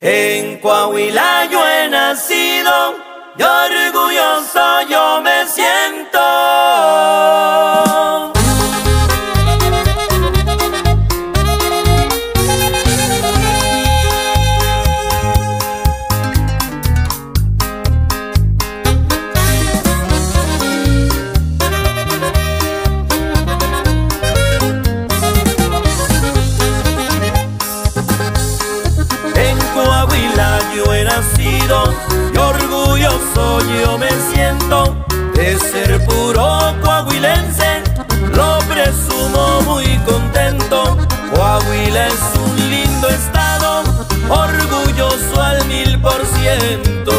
En Coahuila yo he nacido y orgulloso yo me siento. Coahuila yo he nacido y orgulloso yo me siento de ser puro coahuilense. Lo presumo muy contento. Coahuila es un lindo estado, orgulloso al mil por ciento.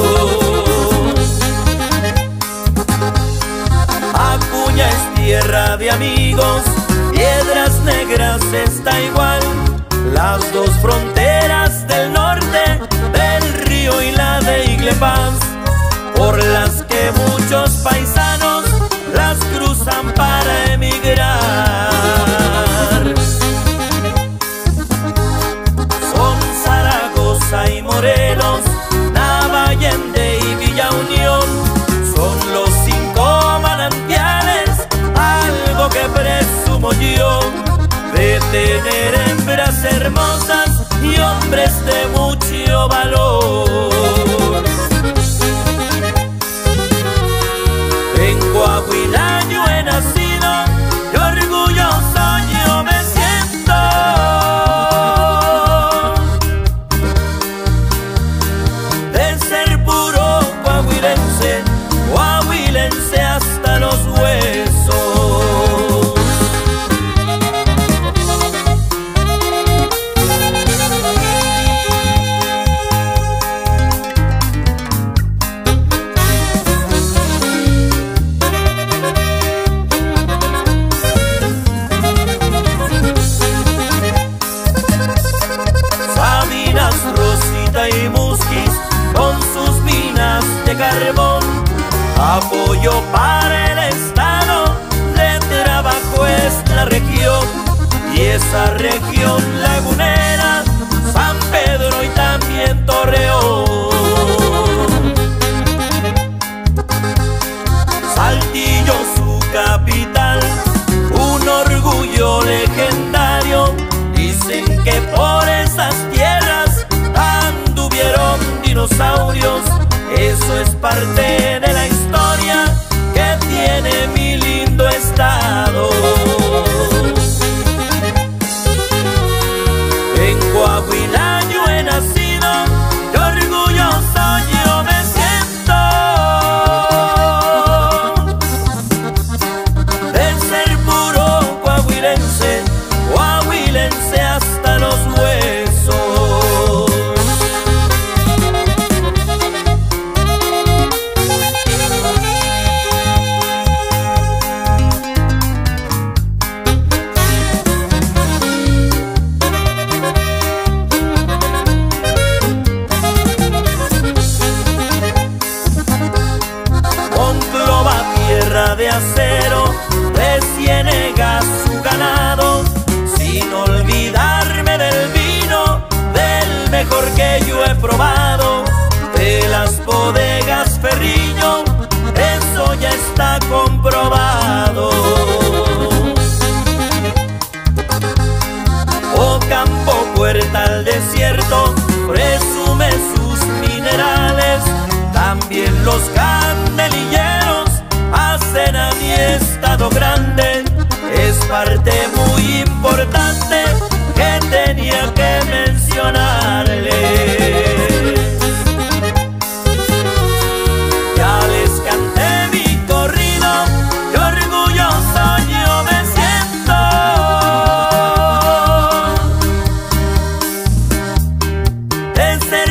Acuña es tierra de amigos, Piedras Negras está igual. Las dos fronteras del norte, del río y la de Iglepaz, por las que muchos paisanos las cruzan para emigrar. Son Zaragoza y Morelos, tener hembras hermosas y hombres de mucho valor. Apoyo para el Estado de trabajo es la región y esa región lagunera, San Pedro y también Torreón. Saltillo su capital, un orgullo legendario. Dicen que por esas tierras anduvieron dinosaurios. Eso es parte de acero, de ciénega su ganado, sin olvidarme del vino, del mejor que yo he probado, de las bodegas Ferrillo, eso ya está comprobado. O campo puerta al desierto, presume sus minerales. También los candelilleros pena mi estado grande es parte muy importante que tenía que mencionarle. Ya les canté mi corrido, que orgulloso yo me siento de ser